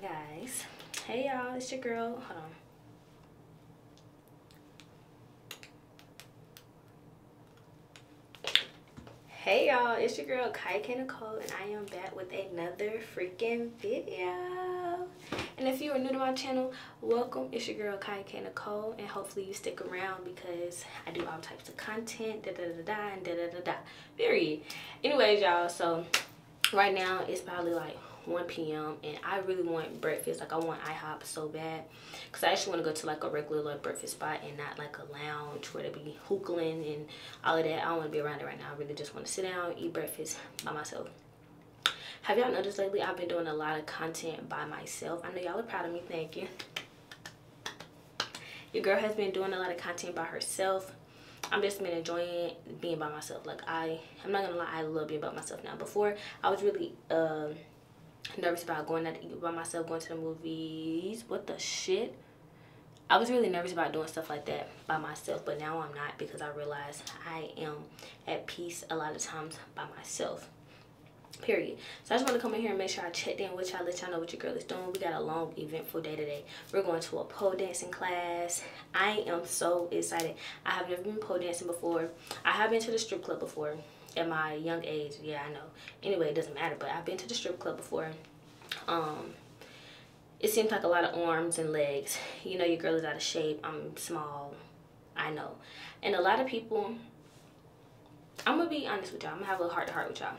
guys. Hey y'all, it's your girl. Hold on. Hey y'all, it's your girl Kiya K Nicole, and I am back with another freaking video. And if you are new to my channel, welcome. It's your girl Kiya K Nicole, and hopefully you stick around because I do all types of content, da da da da, and da da da da. Period. Anyways, y'all, so right now it's probably like 1 p.m. and I really want breakfast. Like I want IHOP so bad. Cause I actually want to go to like a regular like breakfast spot and not like a lounge where they be hookling and all of that. I don't want to be around it right now. I really just want to sit down, eat breakfast by myself. Have y'all noticed lately I've been doing a lot of content by myself? I know y'all are proud of me. Thank you. Your girl has been doing a lot of content by herself. I'm just been enjoying being by myself. Like I, I'm not gonna lie, I love being by myself now. Before I was really um nervous about going out by myself, going to the movies. What the shit? I was really nervous about doing stuff like that by myself, but now I'm not because I realize I am at peace a lot of times by myself. Period. So I just want to come in here and make sure I checked in with y'all, let y'all know what your girl is doing. We got a long, eventful day today. We're going to a pole dancing class. I am so excited. I have never been pole dancing before. I have been to the strip club before at my young age. Yeah, I know. Anyway, it doesn't matter, but I've been to the strip club before. Um, it seems like a lot of arms and legs. You know, your girl is out of shape. I'm small. I know. And a lot of people, I'm going to be honest with y'all. I'm going to have a heart to heart with y'all.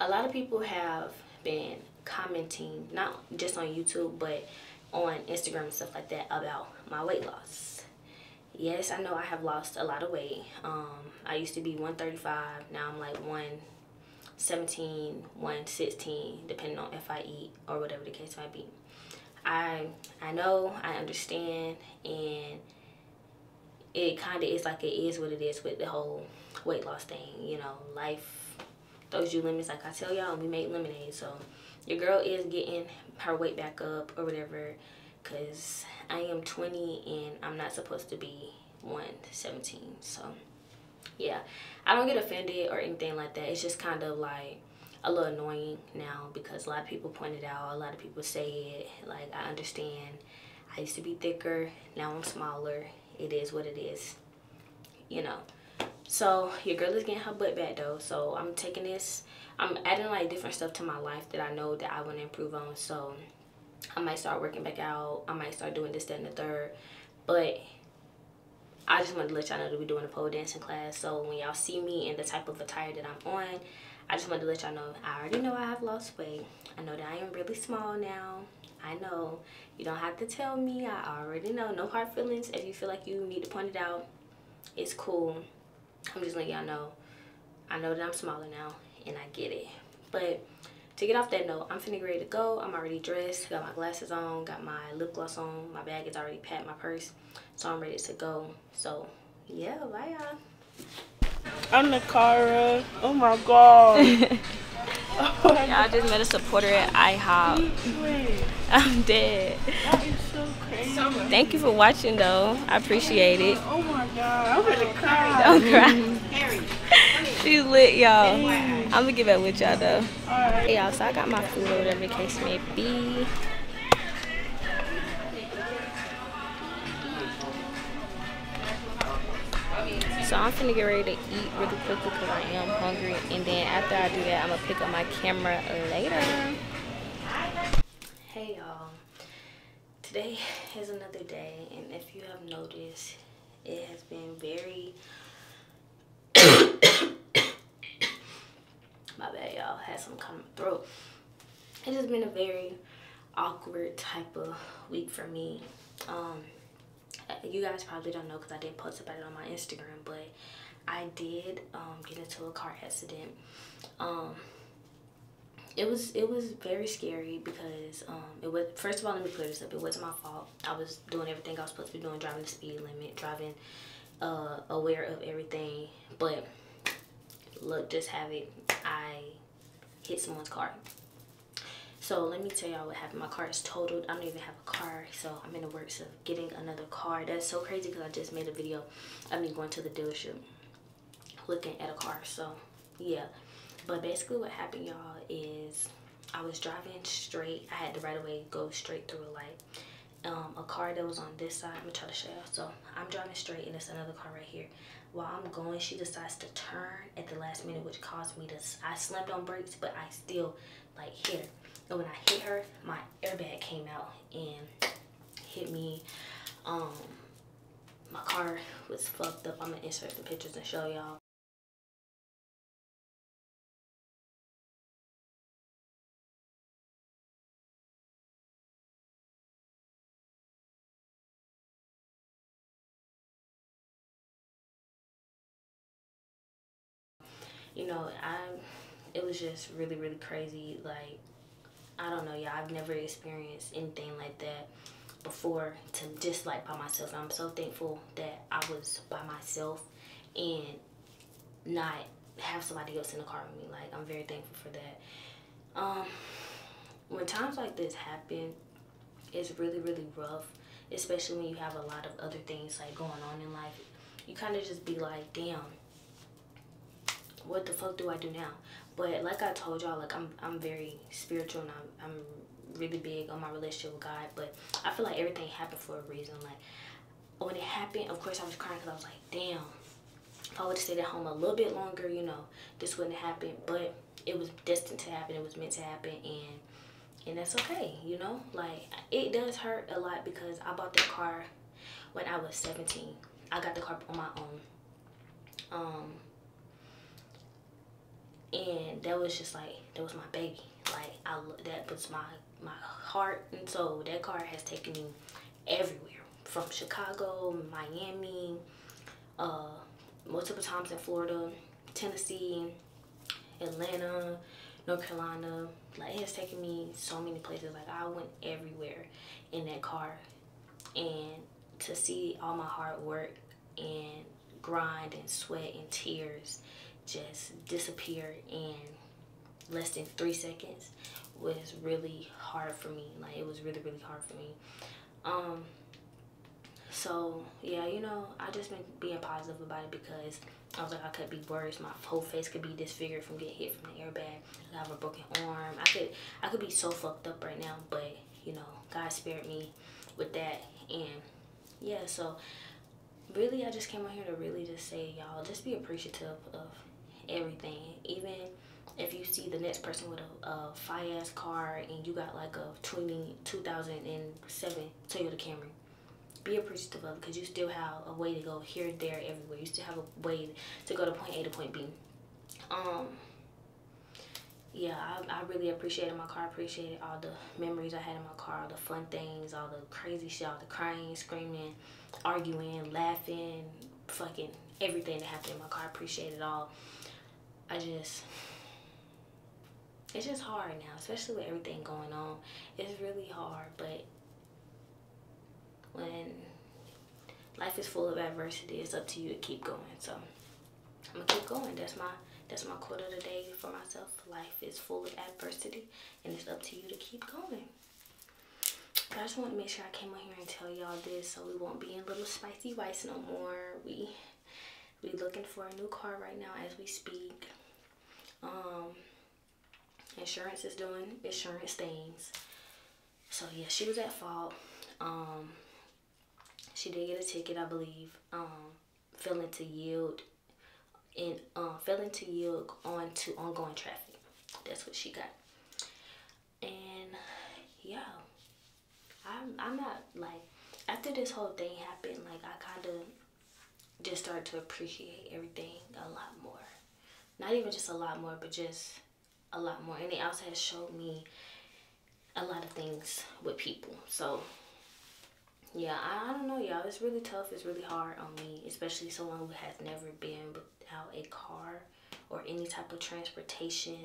A lot of people have been commenting, not just on YouTube, but on Instagram and stuff like that about my weight loss. Yes, I know I have lost a lot of weight. Um, I used to be 135. Now I'm like 117, 116, depending on if I eat or whatever the case might be. I I know, I understand, and it kind of is like it is what it is with the whole weight loss thing. You know, life throws you limits. Like I tell y'all, we make lemonade. So your girl is getting her weight back up or whatever because I am 20 and I'm not supposed to be 117. So yeah, I don't get offended or anything like that. It's just kind of like a little annoying now because a lot of people point it out. A lot of people say it. Like I understand. I used to be thicker. Now I'm smaller. It is what it is. You know. So your girl is getting her butt back though. So I'm taking this. I'm adding like different stuff to my life that I know that I want to improve on. So I might start working back out. I might start doing this, that, and the third. But I just wanted to let y'all know that we're doing a pole dancing class. So when y'all see me in the type of attire that I'm on, I just wanted to let y'all know I already know I have lost weight. I know that I am really small now. I know. You don't have to tell me. I already know. No hard feelings. If you feel like you need to point it out, it's cool. I'm just letting y'all know. I know that I'm smaller now and I get it. But to get off that note, I'm finna get ready to go. I'm already dressed, got my glasses on, got my lip gloss on. My bag is already packed, my purse. So I'm ready to go. So yeah, bye y'all. I'm Nakara. Oh my god. Y'all just met a supporter at IHOP. I'm dead. that is so crazy. Thank you for watching though. I appreciate it. Oh my god. I'm gonna cry. Don't cry. She's lit, y'all. I'm gonna get back with y'all though. Alright. Hey y'all, so I got my food or whatever the case may be. So I'm finna get ready to eat really quickly because I am hungry. And then after I do that, I'm gonna pick up my camera later. Hey y'all. Today is another day and if you have noticed, it has been very my bad y'all. Had some coming through. it has been a very awkward type of week for me. Um you guys probably don't know because i didn't post about it on my instagram but i did um get into a car accident. Um it was it was very scary because um it was first of all let me clear this up. It wasn't my fault. I was doing everything i was supposed to be doing driving the speed limit driving uh aware of everything. But look just have it i hit someone's car So let me tell y'all what happened. My car is totaled. I don't even have a car, so I'm in the works of getting another car. That's so crazy because I just made a video of me going to the dealership looking at a car. So yeah, but basically what happened, y'all, is I was driving straight. I had to right away go straight through a light. Um, a car that was on this side. I'm gonna try to show y'all. So I'm driving straight, and it's another car right here. While I'm going, she decides to turn at the last minute, which caused me to. I slammed on brakes, but I still like hit her. And when I hit her, my airbag came out and hit me. Um, my car was fucked up. I'm gonna insert the pictures and show y'all. You know, I it was just really really crazy. Like I don't know, yeah, I've never experienced anything like that before. To just like by myself, I'm so thankful that I was by myself and not have somebody else in the car with me. Like I'm very thankful for that. Um, when times like this happen, it's really really rough, especially when you have a lot of other things like going on in life. You kind of just be like, damn what the fuck do I do now? But like I told y'all, like I'm I'm very spiritual and I'm I'm really big on my relationship with God. But I feel like everything happened for a reason. Like when it happened, of course I was crying because I was like, damn. If I would have stayed at home a little bit longer, you know, this wouldn't have happened. But it was destined to happen. It was meant to happen, and and that's okay, you know. Like it does hurt a lot because I bought that car when I was 17. I got the car on my own. Um, and that was just like that was my baby. Like i that was my my heart and soul that car has taken me everywhere from chicago miami uh multiple times in florida tennessee atlanta north carolina. Like it has taken me so many places. Like i went everywhere in that car and to see all my hard work and grind and sweat and tears just disappear in less than three seconds was really hard for me. Like it was really, really hard for me. Um so yeah, you know, I just been being positive about it because I was like I could be worse. My whole face could be disfigured from getting hit from the airbag. I have a broken arm. I could I could be so fucked up right now, but you know, God spared me with that and yeah, so really I just came out here to really just say y'all just be appreciative of everything. Even if you see the next person with a, a fire ass car and you got like a 20, 2007 Toyota Camry, be appreciative of it because you still have a way to go here, there, everywhere. You still have a way to go to point A to point B. Um, yeah, I, I really appreciated my car. I appreciated all the memories I had in my car, all the fun things, all the crazy shit, all the crying, screaming, arguing, laughing, fucking everything that happened in my car. I appreciate it all. I just it's just hard now, especially with everything going on. It's really hard, but when life is full of adversity, it's up to you to keep going. So I'm gonna keep going. That's my that's my quote of the day for myself. Life is full of adversity, and it's up to you to keep going. But I just want to make sure I came on here and tell y'all this, so we won't be in little spicy whites no more. We we looking for a new car right now as we speak. Um, insurance is doing insurance things. So yeah, she was at fault. Um, she did get a ticket, I believe. Um, failing to yield and um, failing to yield on to ongoing traffic. That's what she got. And yeah, I'm I'm not like after this whole thing happened, like I kind of just started to appreciate everything a lot more. Not even just a lot more, but just a lot more. And it also has showed me a lot of things with people. So yeah, I, I don't know, y'all. It's really tough. It's really hard on me, especially someone who has never been without a car or any type of transportation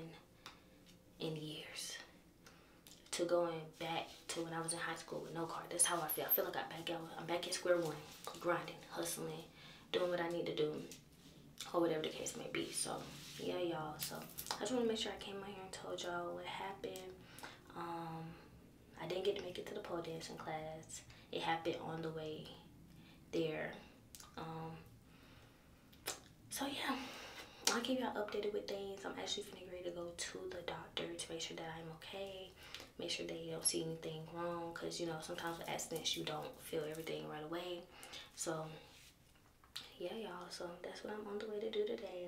in years. To going back to when I was in high school with no car. That's how I feel. I feel like I'm back, I'm back at square one, grinding, hustling, doing what I need to do or whatever the case may be. So yeah, y'all. So I just want to make sure I came out here and told y'all what happened. Um, I didn't get to make it to the pole dancing class. It happened on the way there. Um, so yeah, I'll keep y'all updated with things. I'm actually finna ready to go to the doctor to make sure that I'm okay. Make sure they don't see anything wrong. Cause you know, sometimes with accidents you don't feel everything right away. So yeah, y'all. So that's what I'm on the way to do today.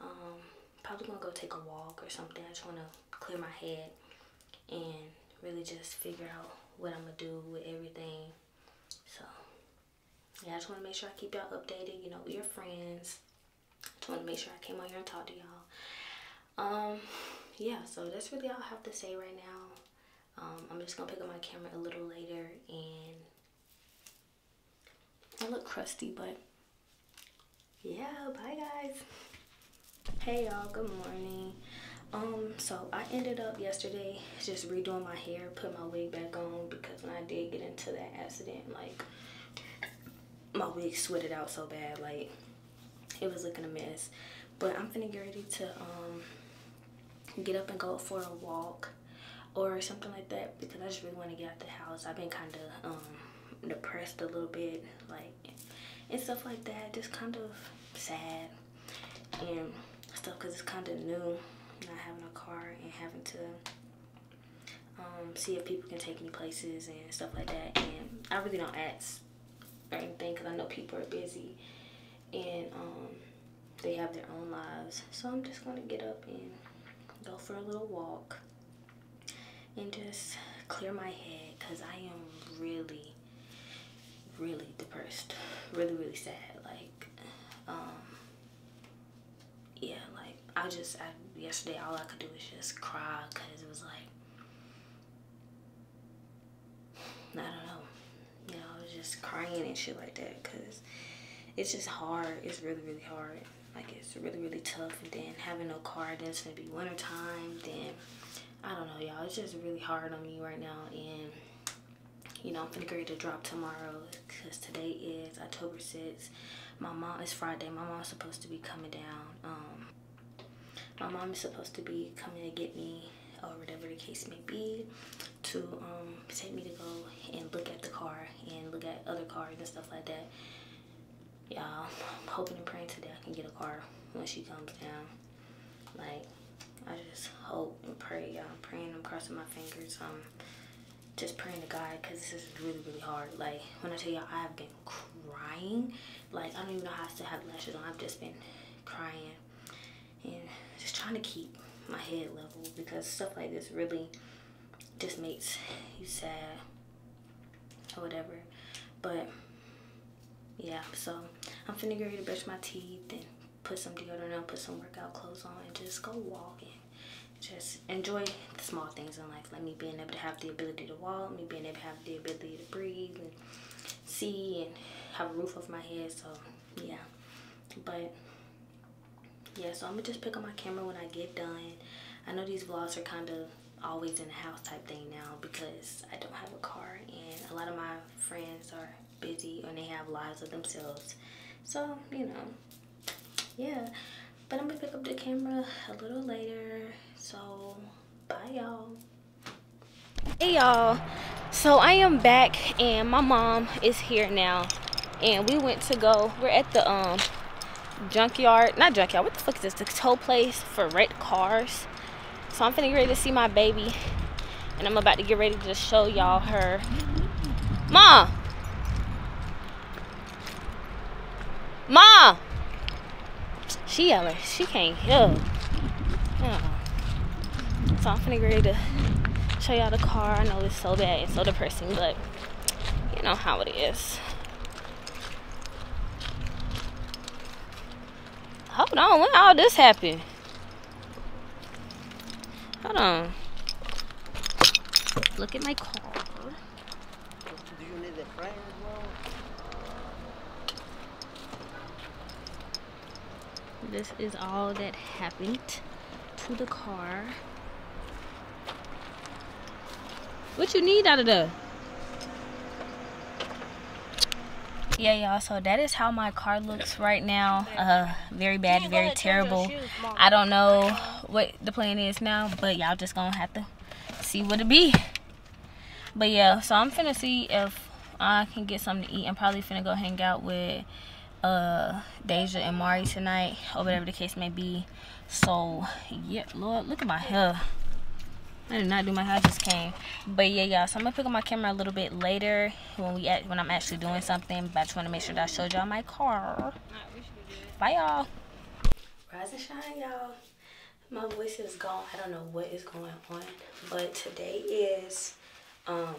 Um, probably gonna go take a walk or something. I just wanna clear my head and really just figure out what I'm gonna do with everything. So yeah, I just wanna make sure I keep y'all updated. You know, we're friends. Just wanna make sure I came on here and talked to y'all. Um, yeah. So that's really all I have to say right now. Um, I'm just gonna pick up my camera a little later and I look crusty, but yeah, bye guys. Hey y'all, good morning. Um, so I ended up yesterday just redoing my hair, put my wig back on because when I did get into that accident, like my wig sweated out so bad, like it was looking a mess. But I'm finna get ready to um get up and go for a walk or something like that because I just really want to get out the house. I've been kind of um depressed a little bit, like and stuff like that. Just kind of sad and stuff because it's kind of new not having a car and having to um, see if people can take me places and stuff like that. And I really don't ask or anything because I know people are busy and um, they have their own lives. So I'm just going to get up and go for a little walk and just clear my head because I am really, really depressed. Really, really sad. Like, um, yeah, like I just I, yesterday all I could do was just cry because it was like I don't know, you know, I was just crying and shit like that because it's just hard. It's really really hard. Like it's really really tough. And then having no car, then it's gonna be winter time. Then I don't know, y'all. It's just really hard on me right now and. You know, I'm gonna get to drop tomorrow because today is October 6th my mom is friday. My mom's supposed to be coming down um my mom is supposed to be coming to get me or whatever the case may be to um take me to go and look at the car and look at other cars and stuff like that. Yeah i'm hoping and praying today i can get a car when she comes down. Like i just hope and pray y'all. I'm praying i'm crossing my fingers um just praying to God because this is really, really hard. Like, when I tell y'all, I have been crying. Like, I don't even know how I still have lashes on. I've just been crying and just trying to keep my head level because stuff like this really just makes you sad or whatever. But, yeah, so I'm finna get ready to brush my teeth and put some deodorant on, put some workout clothes on, and just go walking just enjoy the small things in life like me being able to have the ability to walk me being able to have the ability to breathe and see and have a roof over my head so yeah. But yeah so i'm gonna just pick up my camera when i get done. I know these vlogs are kind of always in the house type thing now because i don't have a car and a lot of my friends are busy and they have lives of themselves. So you know yeah but I'm gonna pick up the camera a little later. So, bye y'all. Hey y'all. So I am back and my mom is here now. And we went to go, we're at the um junkyard, not junkyard, what the fuck is this? The tow place for red cars. So I'm finna get ready to see my baby. And I'm about to get ready to just show y'all her. Mom! Mom! She yelling. She can't hear. Yeah. So I'm finna ready to show y'all the car. I know it's so bad and so depressing, but you know how it is. Hold on, when all this happened? Hold on. Look at my car. Do you need a friend as well? This is all that happened to the car. What you need out of there? Yeah, y'all. So that is how my car looks right now. Uh, very bad, very terrible. I don't know what the plan is now, but y'all just gonna have to see what it be. But yeah, so I'm finna see if I can get something to eat. I'm probably finna go hang out with uh Deja and Mari tonight, or whatever the case may be. So yeah, Lord, look at my hair. I did not do my hair, just came. But yeah, y'all. So I'm gonna pick up my camera a little bit later when we at when I'm actually doing something. But I just wanna make sure that I showed y'all my car. Bye y'all. Rise and shine, y'all. My voice is gone. I don't know what is going on. But today is um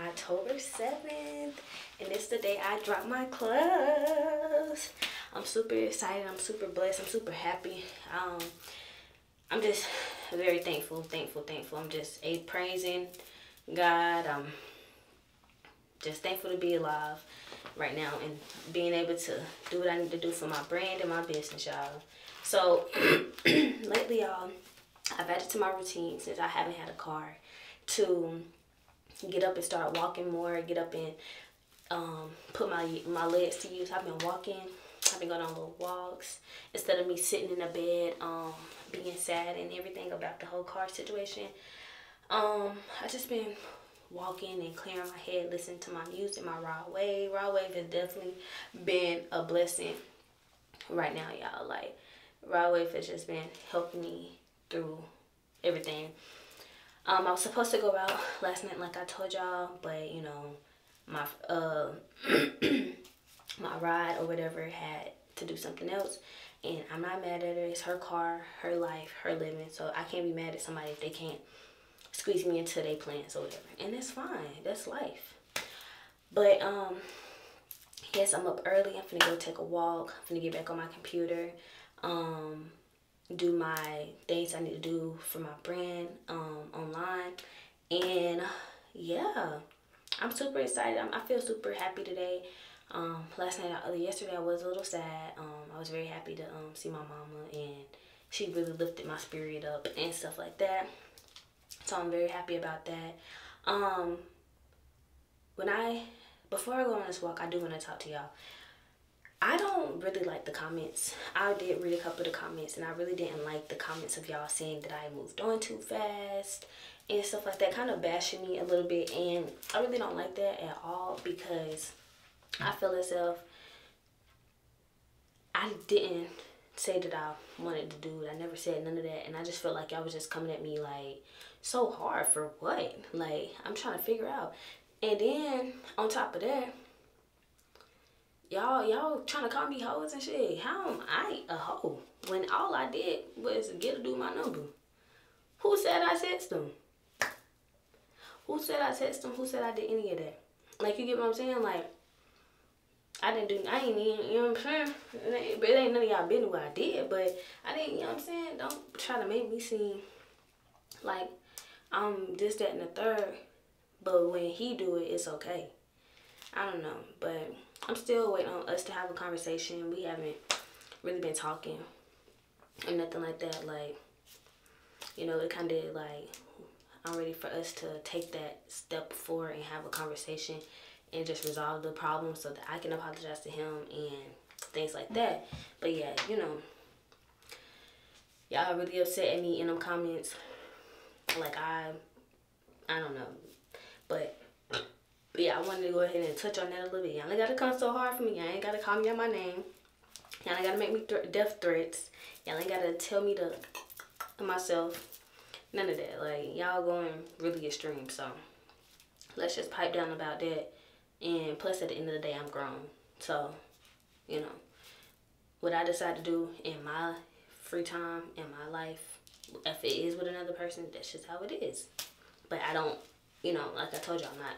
October 7th. And it's the day I drop my class. I'm super excited. I'm super blessed. I'm super happy. Um I'm just very thankful, thankful, thankful. I'm just a praising God. I'm just thankful to be alive right now and being able to do what I need to do for my brand and my business, y'all. So lately, y'all, I've added to my routine since I haven't had a car to get up and start walking more, get up and um, put my my legs to use. I've been walking. I've been going on little walks instead of me sitting in the bed, um, being sad and everything about the whole car situation. Um, I just been walking and clearing my head, listening to my music, my Rod Wave. Rod Wave has definitely been a blessing right now, y'all. Like Rod Wave has just been helping me through everything. Um, I was supposed to go out last night, like I told y'all, but you know, my uh my ride or whatever had to do something else, and I'm not mad at her. It's her car, her life, her living, so I can't be mad at somebody if they can't squeeze me into their plans or whatever, and that's fine. That's life. But um, yes, I'm up early. I'm gonna go take a walk. I'm gonna get back on my computer. Um, do my things I need to do for my brand um, online. And yeah, I'm super excited. I'm, I feel super happy today. Um, last night, uh, yesterday, I was a little sad. Um, I was very happy to um, see my mama, and she really lifted my spirit up and stuff like that. So I'm very happy about that. Um, when I, before I go on this walk, I do want to talk to y'all. I don't really like the comments. I did read a couple of the comments, and I really didn't like the comments of y'all saying that I moved on too fast and stuff like that, kind of bashing me a little bit. And I really don't like that at all because I feel as if I didn't say that I wanted to do it. I never said none of that, and I just felt like y'all was just coming at me like so hard for what? Like I'm trying to figure out. And then on top of that y'all y'all trying to call me hoes and shit. How am I a hoe when all I did was get to do my number? Who said I text them? Who said I text them? Who said I did any of that? Like you get what I'm saying? Like I didn't do. I ain't even. You know what I'm saying? But it ain't none of y'all business what I did. But I didn't. You know what I'm saying? Don't try to make me seem like I'm this, that, and the third. But when he do it, it's okay. I don't know, but I'm still waiting on us to have a conversation. We haven't really been talking or nothing like that. Like, you know, it kind of like I'm ready for us to take that step forward and have a conversation and just resolve the problem so that I can apologize to him and things like that. But yeah, you know, y'all really upset at me in them comments. Like I, I don't know, but but yeah, I wanted to go ahead and touch on that a little bit. Y'all ain't gotta come so hard for me. Y'all ain't gotta call me out my name. Y'all ain't gotta make me th death threats. Y'all ain't gotta tell me to myself. None of that. Like y'all going really extreme. So let's just pipe down about that. And plus, at the end of the day, I'm grown. So you know what I decide to do in my free time in my life. If it is with another person, that's just how it is. But I don't, you know, like I told you, I'm not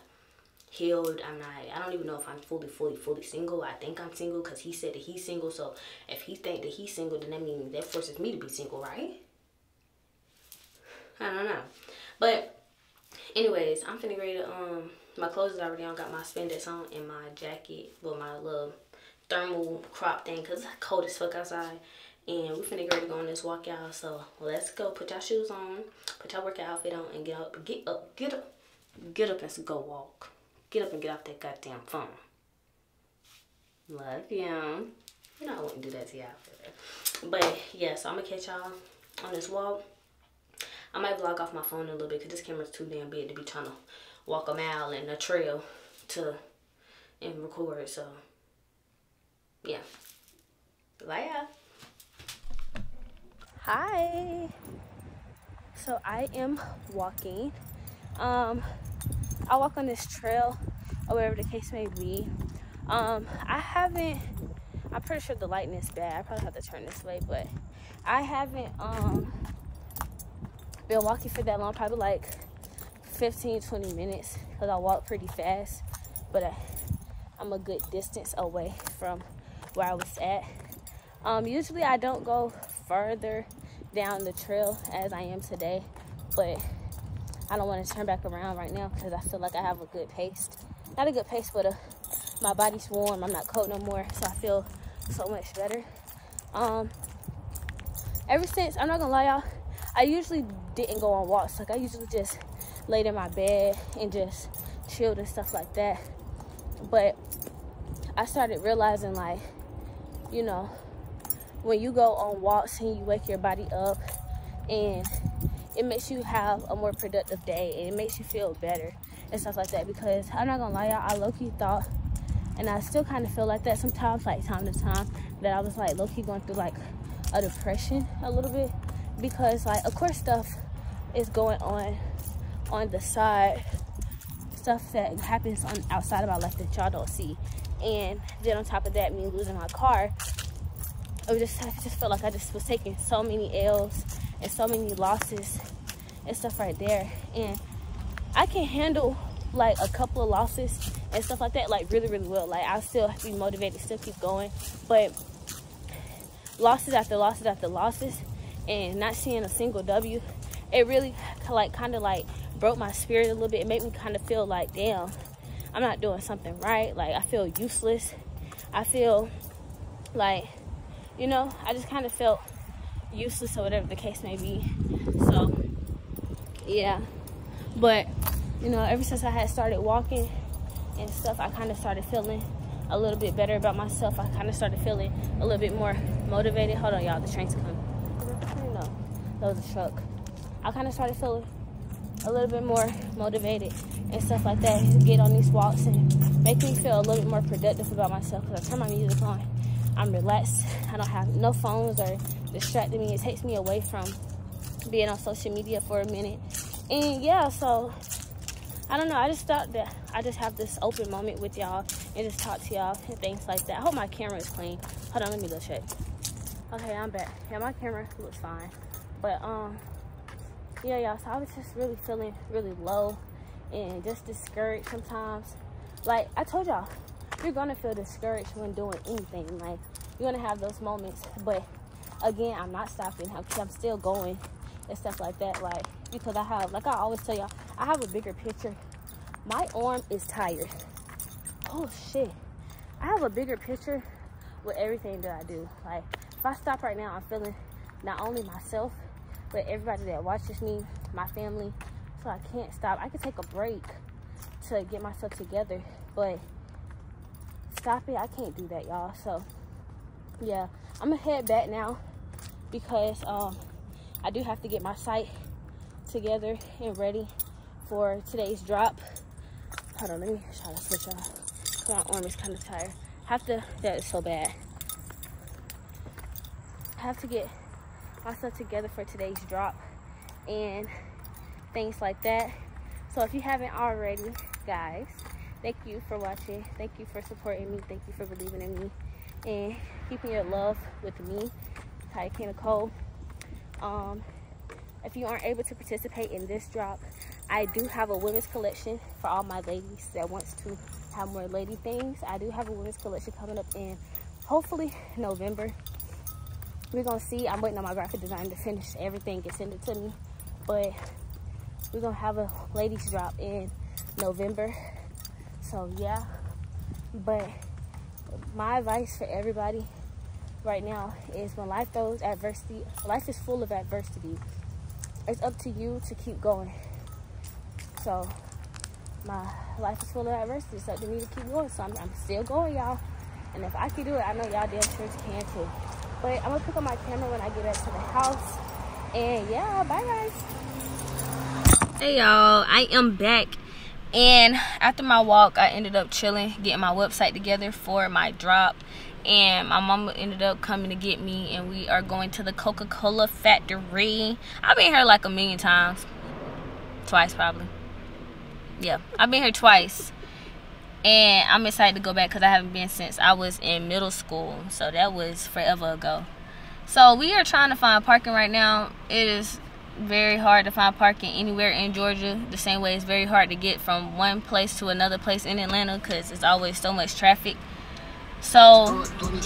healed. I'm not, I don't even know if I'm fully, fully, fully single. I think I'm single because he said that he's single. So if he think that he's single, then that means that forces me to be single, right? I don't know. But anyways, I'm finna ready um, my clothes is already on. Got my spandex on and my jacket with my little thermal crop thing because it's cold as fuck outside. And we finna get ready to go on this walk, y'all. So let's go. Put your shoes on. Put your workout outfit on and get up. Get up. Get up. Get up and go walk. Get up and get off that goddamn phone. Love you. You know I wouldn't do that to y'all. But yeah, so I'm gonna catch y'all on this walk. I might vlog off my phone a little bit because this camera's too damn big to be trying to walk a mile and a trail to and record. So yeah. Bye. Hi. So I am walking. Um, I walk on this trail or whatever the case may be. Um, I haven't. I'm pretty sure the lighting is bad. I probably have to turn this way, but I haven't um been walking for that long. Probably like 15, 20 minutes because I walk pretty fast, but I, I'm a good distance away from where I was at. Um, usually I don't go further down the trail as I am today, but I don't want to turn back around right now because I feel like I have a good pace. Not a good pace, but a, my body's warm. I'm not cold no more, so I feel so much better. Um, ever since, I'm not gonna lie, y'all, I usually didn't go on walks. Like I usually just laid in my bed and just chilled and stuff like that. But I started realizing like, you know, when you go on walks and you wake your body up and it makes you have a more productive day and it makes you feel better and stuff like that because I'm not gonna lie y'all I low-key thought and I still kind of feel like that sometimes like time to time that I was like low-key going through like a depression a little bit because like of course stuff is going on on the side stuff that happens on outside of my life that y'all don't see and then on top of that me losing my car I just I just felt like I just was taking so many L's and so many losses and stuff right there. And I can handle like a couple of losses and stuff like that like really really well. Like I still be motivated, still keep going. But losses after losses after losses and not seeing a single W, it really like kind of like broke my spirit a little bit. It made me kind of feel like damn, I'm not doing something right. Like I feel useless. I feel like you know, I just kind of felt useless or whatever the case may be. So, yeah. But, you know, ever since I had started walking and stuff, I kind of started feeling a little bit better about myself. I kind of started feeling a little bit more motivated. Hold on, y'all. The train's coming. No, that was a truck. I kind of started feeling a little bit more motivated and stuff like that. Get on these walks and make me feel a little bit more productive about myself because I turn my music on I'm relaxed. I don't have no phones or distracting me. It takes me away from being on social media for a minute. And yeah, so I don't know. I just thought that I just have this open moment with y'all and just talk to y'all and things like that. I hope my camera is clean. Hold on, let me go check. Okay, I'm back. Yeah, my camera looks fine. But um, yeah, y'all. So I was just really feeling really low and just discouraged sometimes. Like I told y'all, you're gonna feel discouraged when doing anything. Like you're gonna have those moments, but again, I'm not stopping. I'm, I'm still going and stuff like that. Like because I have, like I always tell y'all, I have a bigger picture. My arm is tired. Oh shit! I have a bigger picture with everything that I do. Like if I stop right now, I'm feeling not only myself, but everybody that watches me, my family. So I can't stop. I can take a break to get myself together, but stop it. I can't do that, y'all. So, yeah, I'm gonna head back now because um, I do have to get my site together and ready for today's drop. Hold on, let me try to switch off. My arm is kind of tired. Have to, that is so bad. I have to get myself together for today's drop and things like that. So if you haven't already, guys, thank you for watching thank you for supporting me thank you for believing in me and keeping your love with me Tyke Nicole. Um if you aren't able to participate in this drop I do have a women's collection for all my ladies that wants to have more lady things. I do have a women's collection coming up in hopefully November. We're gonna see. I'm waiting on my graphic designer to finish everything and send it to me. But we're gonna have a ladies drop in November. So yeah, but my advice for everybody right now is when life throws adversity, life is full of adversity. It's up to you to keep going. So my life is full of adversity. It's up to me to keep going. So I'm, I'm still going, y'all. And if I can do it, I know y'all damn sure can too. But I'm gonna pick up my camera when I get back to the house And yeah, bye guys. Hey y'all, I am back. And after my walk, I ended up chilling, getting my website together for my drop. And my mama ended up coming to get me, and we are going to the Coca Cola factory. I've been here like a million times, twice probably. Yeah, I've been here twice and I'm excited to go back because I haven't been since I was in middle school. So that was forever ago. So we are trying to find parking right now. It is very hard to find parking anywhere in Georgia. The same way it's very hard to get from one place to another place in Atlanta because it's always so much traffic. So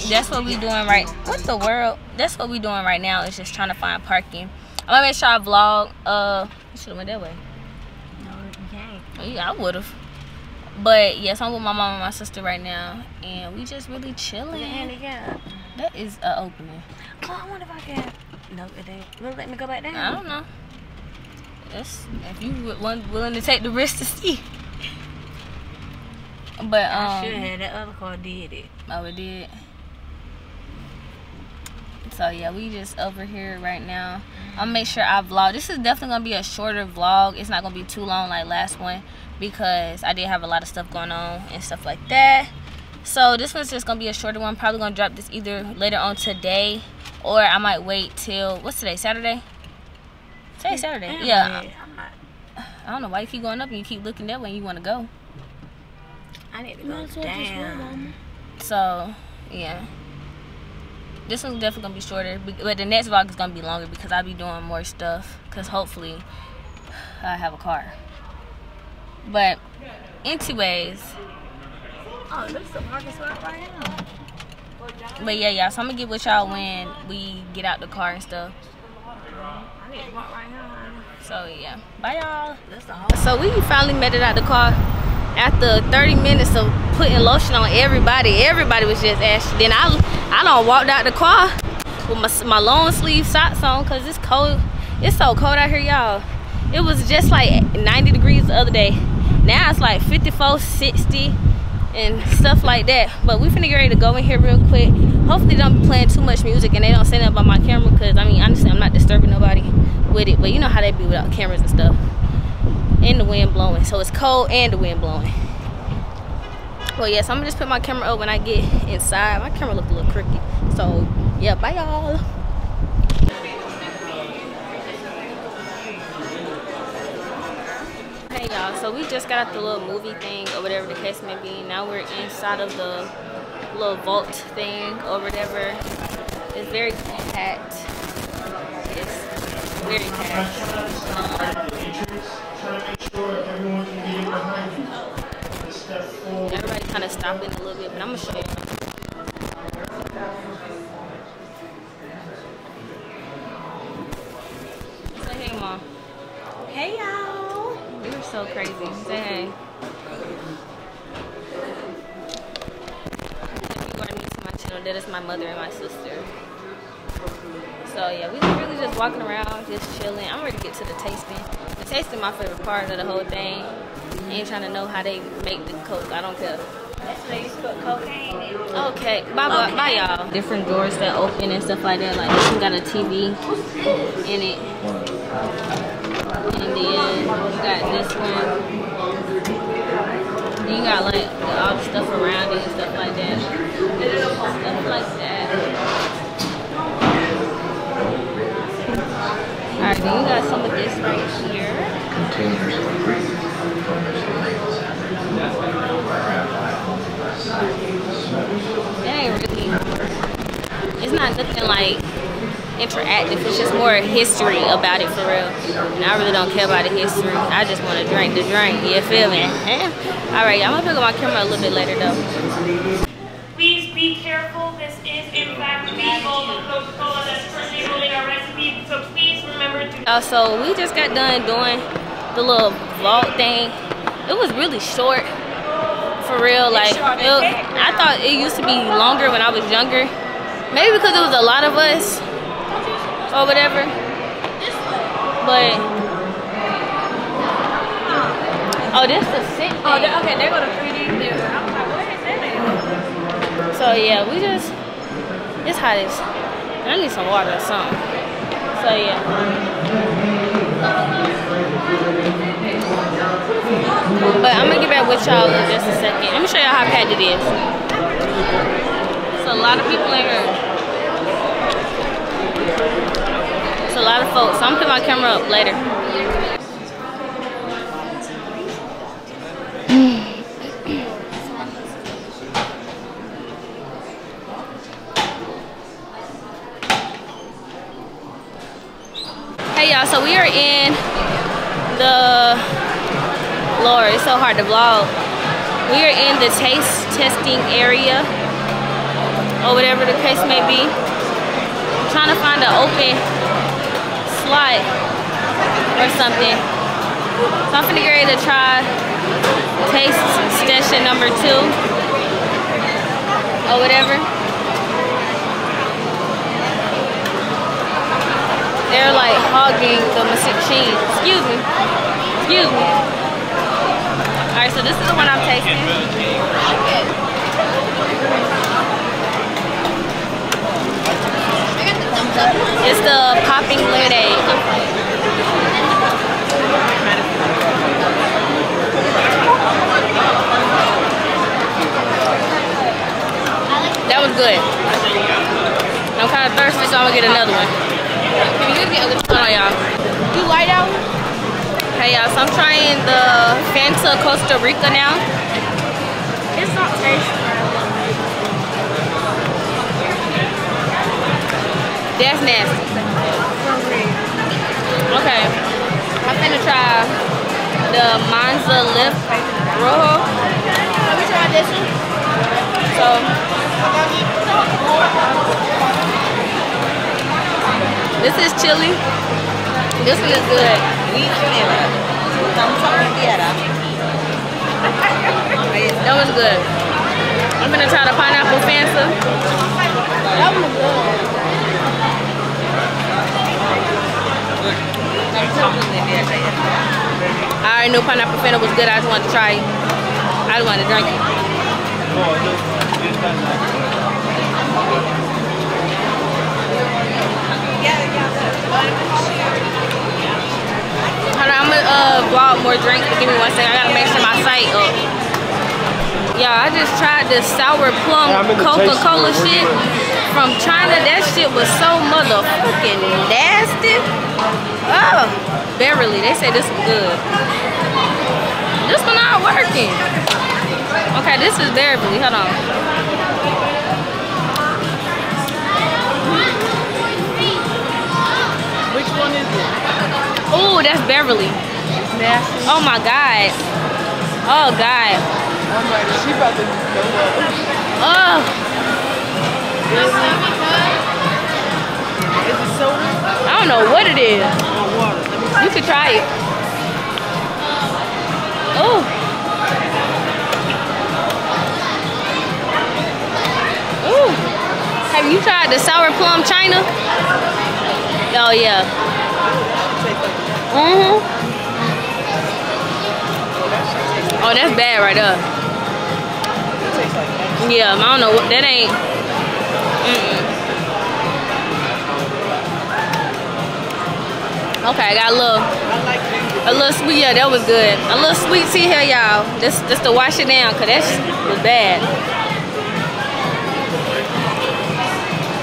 that's what we're doing right. What the world? That's what we're doing right now. Is just trying to find parking. I'm gonna make sure I vlog. Uh, should have went that way. No, you can't. Oh, yeah, I would have. But yes, I'm with my mom and my sister right now, and we just really chilling. The handicap. That is a opening. Oh, I wonder if I can. No, it ain't. Will it let me go back down? I don't know. That's if you want willing to take the risk to see. But I should um, have. That other car did it. oh, it did. So yeah, we just over here right now. I'll make sure I vlog. This is definitely gonna be a shorter vlog. It's not gonna be too long like last one because I did have a lot of stuff going on and stuff like that. So this one's just gonna be a shorter one. Probably gonna drop this either later on today or I might wait till what's today? Saturday. Today Saturday. Damn Yeah. I'm not. I don't know why you keep going up and you keep looking that way and you want to go. I need to go down. So yeah. This one's definitely gonna be shorter, but the next vlog is gonna be longer because I'll be doing more stuff. Cause hopefully, I have a car. But, anyways, Oh, this is the parking spot right now. But yeah, y'all. So I'm gonna get with y'all when we get out the car and stuff. So yeah, bye y'all. So we finally made it out the car after 30 minutes of putting lotion on everybody. Everybody was just ashy. Then I I don't walked out the car with my, my long sleeve socks on because it's cold. It's so cold out here, y'all. It was just like 90 degrees the other day. Now it's like 54, 60 and stuff like that. But we finna get ready to go in here real quick. Hopefully don't be playing too much music and they don't say nothing about my camera because I mean honestly I'm not disturbing nobody with it. But you know how they be without cameras and stuff and the wind blowing. So it's cold and the wind blowing. Well, yes, I'm gonna just put my camera up when I get inside. My camera look a little crooked. So, yeah, bye y'all. Hey y'all, so we just got out the little movie thing or whatever the case may be. Now we're inside of the little vault thing or whatever. It's very packed. It's very packed. Everybody kind of stopping a little bit, but I'm gonna show you. Say hey, mom. Hey y'all. You're so crazy. Say hey. If you are new to my channel, that is my mother and my sister. So yeah, we really just walking around, just chilling. I'm ready to get to the tasting. The tasting my favorite part of the whole thing. ain't trying to know how they make the coke. I don't care. That's where you put cocaine in. Okay, bye bye, bye y'all. Different doors that open and stuff like that. Like this one got a TV in it. And then you got this one. Then you got like all the stuff around it and stuff like that. Stuff like that. Alright, then you got some of this right here. containers of focus labels. That ain't really. It's not nothing like interactive. It's just more history about it for real. And I really don't care about the history. I just want to drink the drink. You feel me? All right, I'm gonna pick up my camera a little bit later though. Please be careful. This is in fact the Coca-Cola that's currently ruling our recipe. So please remember to Uh, so we just got done doing the little vlog thing. It was really short, for real. Like it, I thought it used to be longer when I was younger. Maybe because it was a lot of us or whatever. But oh, this the sick Oh, they- okay, they're gonna 3D theater. I'm like, what is that? So yeah, we just it's hot as I need some water or something. So yeah. But I'm gonna get back with y'all in just a second. Let me show y'all how packed it is. It's a lot of people in here. A lot of folks. So I'm gonna put my camera up later. Hey y'all, so we are in the Lord, it's so hard to vlog. We are in the taste testing area or whatever the case may be. I'm trying to find an open or something. So I'm finna get ready to try taste station number two or whatever. They're like hogging the machine. Excuse me. Excuse me. Alright, so this is the one I'm tasting. It's the popping lemonade. That was good. I'm kind of thirsty, so I'm gonna get another one. Can you get other one on y'all? You light out? Hey y'all, so I'm trying the Fanta Costa Rica now. That's nasty. Okay. I'm gonna try the Monza Lip Rojo. Let me try this one. So this is chili. This one is good. That was good. I'm gonna try the pineapple Fanta. That one good. I already knew pineapple Fanta was good. I just wanted to try it. I just wanted to drink it. Hold on, I'm gonna uh, vlog more drinks, but give me one second. I gotta make sure my site up. Yeah, I just tried this sour plum Yeah, I'm in the Coca-Cola shit from China. That shit was so motherfucking nasty. Oh, Beverly, they say this is good. This one not working. Okay, this is Beverly. Hold on. Which one is it? Oh, that's Beverly. Nasty. Oh my God. Oh God. I'm like, she about to go up. Oh. Is it soda I don't know what it is. Oh, water? You could try it. Oh. You tried the sour plum China? Oh yeah. Mm hmm Oh, that's bad right there. Yeah, I don't know what that ain't. Mm-mm. Okay, I got a little, a little sweet. Yeah, that was good. A little sweet tea here, y'all. Just, just to wash it down, cause that was bad.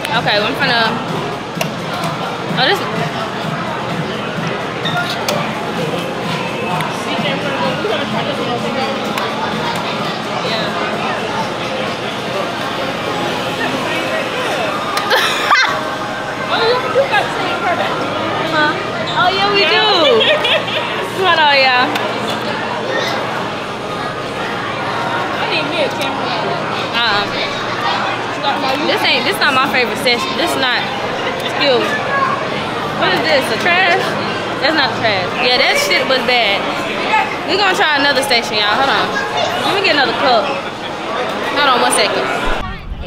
Okay, I'm gonna. Oh, this. Huh? Oh yeah, we do. Hold on, y'all. I need me a camera. Uh-uh. This ain't. This not my favorite session. This not. Excuse. me. What is this? A trash? That's not trash. Yeah, that shit was bad. We're gonna try another station, y'all. Hold on. Let me get another cup. Hold on one second.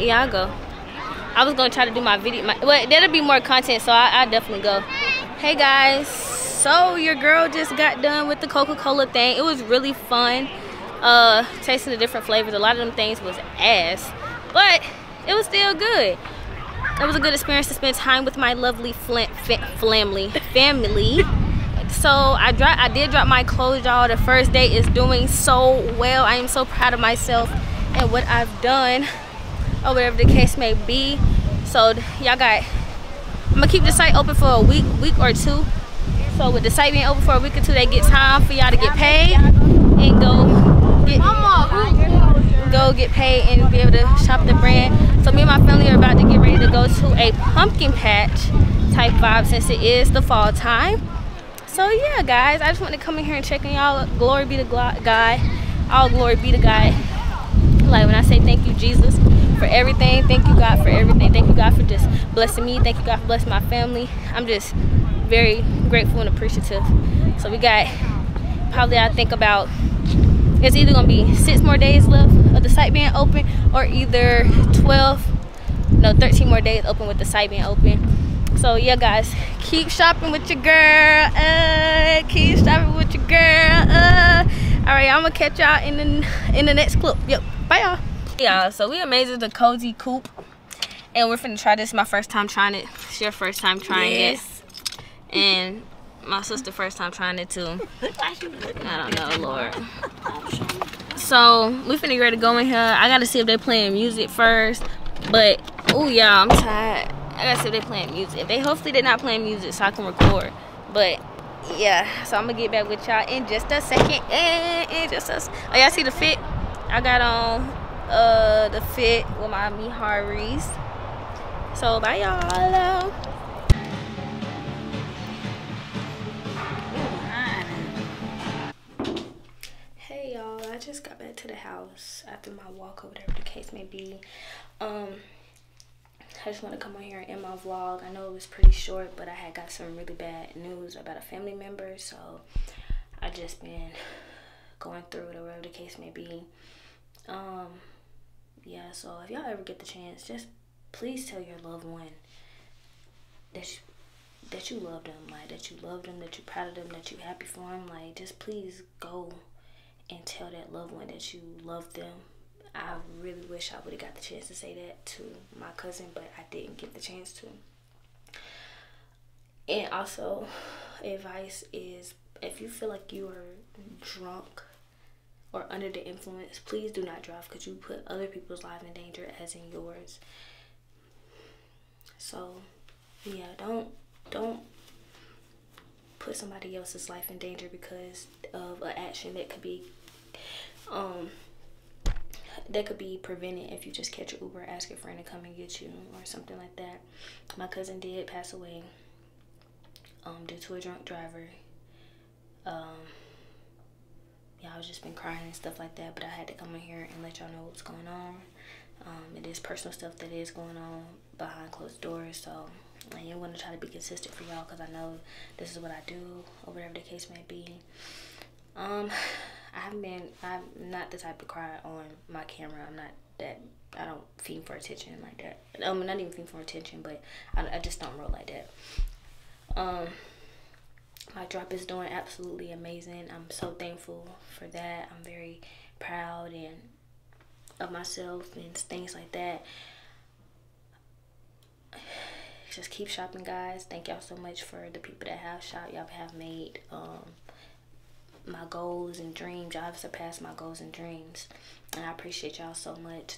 Yeah, I'll go. I was gonna try to do my video. My, well, that'll be more content, so I, I'll definitely go. Hey guys, so your girl just got done with the Coca-Cola thing. It was really fun. Uh, tasting the different flavors. A lot of them things was ass, but it was still good. it was a good experience to spend time with my lovely fa- family. Family. So I dropped, I did drop my clothes, y'all. The first day is doing so well. I am so proud of myself and what I've done, or whatever the case may be. So y'all got, I'm gonna keep the site open for a week, week or two. So with the site being open for a week or two, they get time for y'all to get paid and go get go get paid and be able to shop the brand. So me and my family are about to get ready to go to a pumpkin patch type vibe since it is the fall time. So yeah, guys, I just want to come in here and check on y'all. Glory be to God. All glory be to God. Like when I say thank you, Jesus, for everything. Thank you, God, for everything. Thank you, God, for just blessing me. Thank you, God, for blessing my family. I'm just very grateful and appreciative. So we got probably I think about it's either gonna be six more days left of the site being open or either 12 no 13 more days open with the site being open. So yeah guys keep shopping with your girl uh keep shopping with your girl uh. All right i'm gonna catch y'all in the in the next clip. Yep bye y'all. Y'all so we amazed the cozy coupe and we're finna try this. My first time trying it. It's your first time trying it. And my sister first time trying it too i don't know lord so we finna get ready to go in here i gotta see if they're playing music first but oh yeah i'm tired I gotta see if they playing music. They hopefully they're not playing music so I can record. But yeah, so I'm gonna get back with y'all in just a second. And in just a oh y'all see the fit? I got on uh the fit with my Miharis. So bye y'all. I just got back to the house after my walk or whatever the case may be. Um I just want to come on here and end my vlog. I know it was pretty short, but I had got some really bad news about a family member, so I just been going through it, or whatever the case may be. Um, yeah. So if y'all ever get the chance, just please tell your loved one that you, that you love them, like that you love them, that you're proud of them, that you're happy for them. Like just please go and tell that loved one that you love them I really wish I would have got the chance to say that to my cousin, but I didn't get the chance to. And also, advice is if you feel like you are drunk or under the influence, please do not drive because you put other people's lives in danger as in yours. So, yeah, don't don't put somebody else's life in danger because of an action that could be um that could be prevented if you just catch an Uber, ask your friend to come and get you, or something like that. My cousin did pass away um, due to a drunk driver. Um, yeah, I was just been crying and stuff like that, but I had to come in here and let y'all know what's going on. Um, it is personal stuff that is going on behind closed doors, so I am going to try to be consistent for y'all because I know this is what I do, or whatever the case may be. Um, I haven't been. I'm not the type to cry on my camera. I'm not that. I don't fiend for attention like that. Um, not even fiend for attention, but I, I just don't roll like that. Um, my drop is doing absolutely amazing. I'm so thankful for that. I'm very proud and of myself and things like that. Just keep shopping, guys. Thank y'all so much for the people that have shopped. Y'all have made um my goals and dreams. Y'all have surpassed my goals and dreams. And I appreciate y'all so much.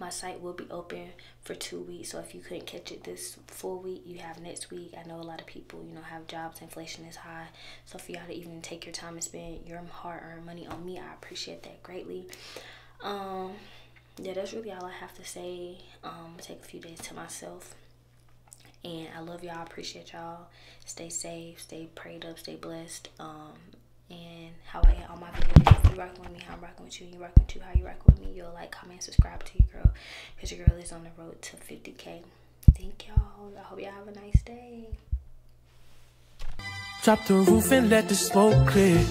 My site will be open for two weeks. So if you couldn't catch it this full week, you have next week. I know a lot of people, you know, have jobs. Inflation is high. So for y'all to even take your time and spend your hard-earned money on me, I appreciate that greatly. Um, yeah, that's really all I have to say. Um, take a few days to myself. And I love y'all. appreciate y'all. Stay safe. Stay prayed up. Stay blessed. Um, and how I end all my videos. If you rocking with me, how I'm rocking with you, you rocking with you, how you rocking with me, you'll like, comment, subscribe to your girl. Because your girl is on the road to 50k. Thank y'all. I hope y'all have a nice day. Drop the roof and let the smoke clear.